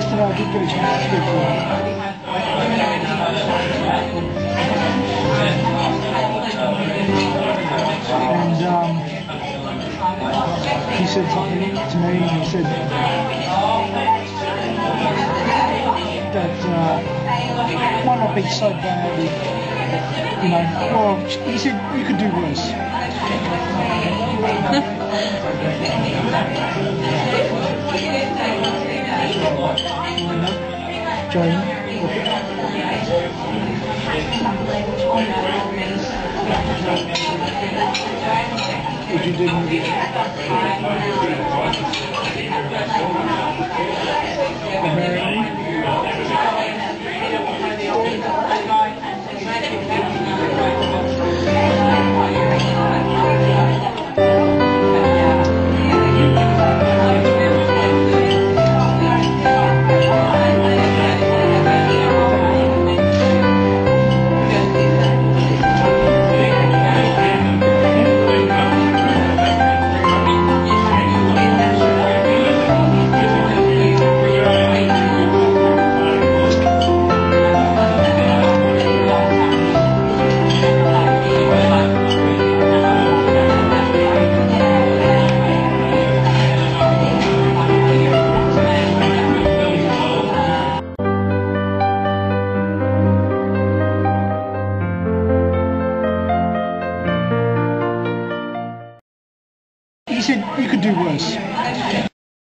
speak to him. And um, he said something to me, he said that uh, might not be so bad. You know, well, he said you could do worse. Jane. Would you do you said you could do worse.